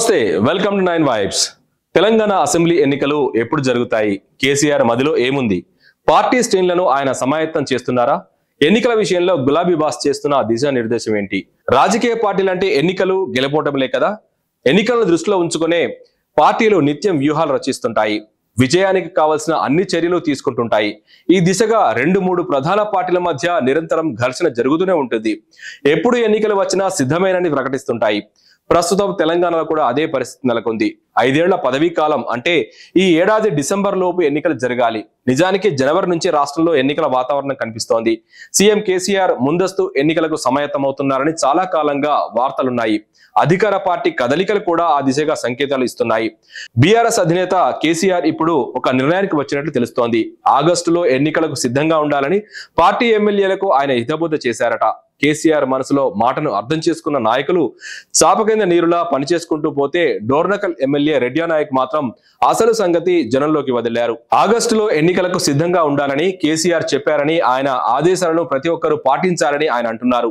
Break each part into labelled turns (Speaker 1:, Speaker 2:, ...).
Speaker 1: నమస్తే welcome to Nine Vibes. Telangana assembly ఎన్నికలు ఎప్పుడు జరుగుతాయి? కేసీఆర్ మదిలో ఏముంది? పార్టీ శ్రేణులను ఆయన సమాయత్తం చేస్తున్నారా? ఎన్నికల విషయంలో గులాబీ బాస్ చేస్తున్న దిశానిర్దేశం ఏంటి? రాజకీయ పార్టీలంటే ఎన్నికలు గెలుపోవటంలే కదా? ఎన్నికలను దృష్టిలో ఉంచుకునే పార్టీలు నిత్యం వ్యూహాలు రచిస్తుంటాయి. విజయానికి కావలసిన అన్ని చర్యలు తీసుకుంటుంటాయి. ఈ దిశగా రెండు మూడు ప్రధాన పార్టీల మధ్య నిరంతరం ఘర్షణ జరుగుతూనే ఉంటుంది. ఎప్పుడు ఎన్నికలు వచ్చినా సిద్ధమేనని ప్రకటిస్తుంటాయి. ప్రస్తుతం తెలంగాణలో కూడా అదే పరిస్థితి నెలకొంది. ఐదేళ్ళ పదవీ కాలం అంటే ఈ ఏడాది డిసెంబర్ లోపు ఎన్నికలు జరగాలి. నిజానికి జనవరి నుంచి రాష్ట్రంలో ఎన్నికల వాతావరణం కనిపిస్తోంది. సీఎం కేసీఆర్ ముందస్తు ఎన్నికలకు సమాయత్తమవుతున్నారని చాలా కాలంగా వార్తలున్నాయి. అధికార పార్టీ కదలికలు కూడా ఆ దిశగా సంకేతాలు ఇస్తున్నాయి. బీఆర్ఎస్ అధినేత కేసీఆర్ ఇప్పుడు ఒక నిర్ణయానికి వచ్చినట్లు తెలుస్తోంది. ఆగస్టులో ఎన్నికలకు సిద్ధంగా ఉండాలని పార్టీ ఎమ్మెల్యేలకు ఆయన హితబోధ చేశారట. కేసీఆర్ మనసులో మాటను అర్థం చేసుకున్న నాయకులు చాప కింద నీరులా పనిచేసుకుంటూ పోతే డోర్నకల్ ఎమ్మెల్యే రెడ్డి నాయక్ మాత్రం అసలు సంగతి జనంలోకి వదిలారు. ఆగస్టులో ఎన్నికలకు సిద్ధంగా ఉండాలని కేసీఆర్ చెప్పారని ఆయన ఆదేశాలను ప్రతి ఒక్కరూ పాటించాలని ఆయన అంటున్నారు.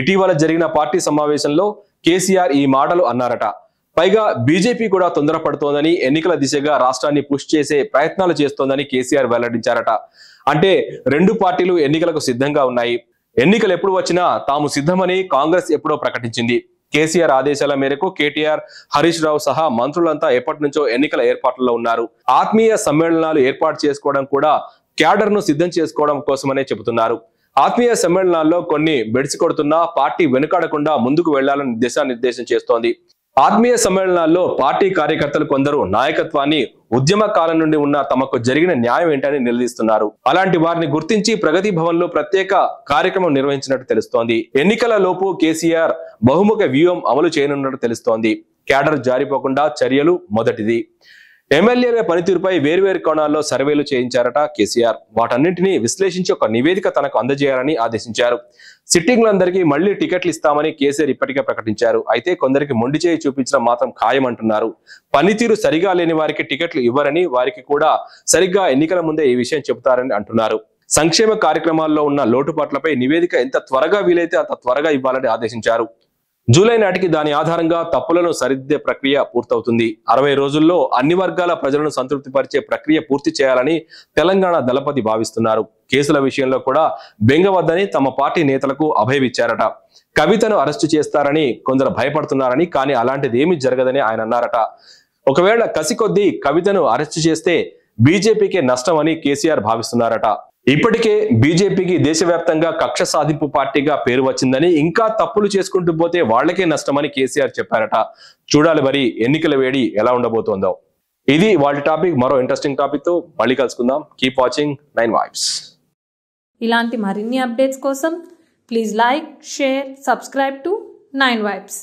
Speaker 1: ఇటీవల జరిగిన పార్టీ సమావేశంలో కేసీఆర్ ఈ మాటలు అన్నారట. పైగా బీజేపీ కూడా తొందరపడుతోందని ఎన్నికల దిశగా రాష్ట్రాన్ని పుష్ చేసే ప్రయత్నాలు చేస్తోందని కేసీఆర్ వెల్లడించారట. అంటే రెండు పార్టీలు ఎన్నికలకు సిద్ధంగా ఉన్నాయి. ఎన్నికలు ఎప్పుడు వచ్చినా తాము సిద్ధమని కాంగ్రెస్ ఎప్పుడో ప్రకటించింది. కేసీఆర్ ఆదేశాల మేరకు కేటీఆర్ హరీష్ రావు సహా మంత్రులంతా ఎప్పటి నుంచో ఎన్నికల ఏర్పాట్లలో ఉన్నారు. ఆత్మీయ సమ్మేళనాలు ఏర్పాటు చేసుకోవడం కూడా క్యాడర్ను సిద్ధం చేసుకోవడం కోసమనే చెబుతున్నారు. ఆత్మీయ సమ్మేళనాల్లో కొన్ని బెడిసి కొడుతున్నా పార్టీ వెనుకాడకుండా ముందుకు వెళ్ళాలని దిశానిర్దేశం చేస్తోంది. ఆత్మీయ సమ్మేళనాల్లో పార్టీ కార్యకర్తలు కొందరు నాయకత్వాన్ని ఉద్యమ కాలం నుండి ఉన్న తమకు జరిగిన న్యాయం ఏంటని నిలదీస్తున్నారు. అలాంటి వారిని గుర్తించి ప్రగతి భవన్లో ప్రత్యేక కార్యక్రమం నిర్వహించినట్టు తెలుస్తోంది. ఎన్నికల లోపు కేసీఆర్ బహుముఖ వ్యూహం అమలు చేయనున్నట్టు తెలుస్తోంది. క్యాడర్ జారిపోకుండా చర్యలు మొదటిది. ఎమ్మెల్యేల పనితీరుపై వేర్వేరు కోణాల్లో సర్వేలు చేయించారట కేసీఆర్. వాటన్నింటినీ విశ్లేషించి ఒక నివేదిక తనకు అందజేయాలని ఆదేశించారు. సిట్టింగ్లందరికీ మళ్ళీ టికెట్లు ఇస్తామని కేసీఆర్ ఇప్పటికే ప్రకటించారు. అయితే కొందరికి మొండి చేయి చూపించడం మాత్రం ఖాయమంటున్నారు. పనితీరు సరిగా లేని వారికి టికెట్లు ఇవ్వరని వారికి కూడా సరిగ్గా ఎన్నికల ముందే ఈ విషయం చెబుతారని అంటున్నారు. సంక్షేమ కార్యక్రమాల్లో ఉన్న లోటుపాట్లపై నివేదిక ఎంత త్వరగా వీలైతే అంత త్వరగా ఇవ్వాలని ఆదేశించారు. జూలై నాటికి దాని ఆధారంగా తప్పులను సరిదిద్దే ప్రక్రియ పూర్తవుతుంది. అరవై రోజుల్లో అన్ని వర్గాల ప్రజలను సంతృప్తిపరిచే ప్రక్రియ పూర్తి చేయాలని తెలంగాణ దళపతి భావిస్తున్నారు. కేసుల విషయంలో కూడా బెంగవద్దని తమ పార్టీ నేతలకు అభయమిచ్చారట. కవితను అరెస్టు చేస్తారని కొందరు భయపడుతున్నారని కానీ అలాంటిది ఏమీ జరగదని ఆయన అన్నారట. ఒకవేళ కసి కొద్దీ కవితను అరెస్టు చేస్తే బీజేపీకే నష్టం అని కేసీఆర్ భావిస్తున్నారట. ఇప్పటికే బీజేపీకి దేశవ్యాప్తంగా కక్ష సాధింపు పార్టీగా పేరు వచ్చిందని ఇంకా తప్పులు చేసుకుంటూ పోతే వాళ్ళకే నష్టమని కేసీఆర్ చెప్పారట. చూడాలి మరి ఎన్నికల వేడి ఎలా ఉండబోతోందో. ఇది వాళ్ళ టాపిక్. మరో ఇంట్రెస్టింగ్ టాపిక్తో మళ్ళీ కలుసుకుందాం. Keep watching Nine Vibes.
Speaker 2: ఇలాంటి మరిన్ని అప్డేట్స్ కోసం please like share subscribe to Nine Vibes.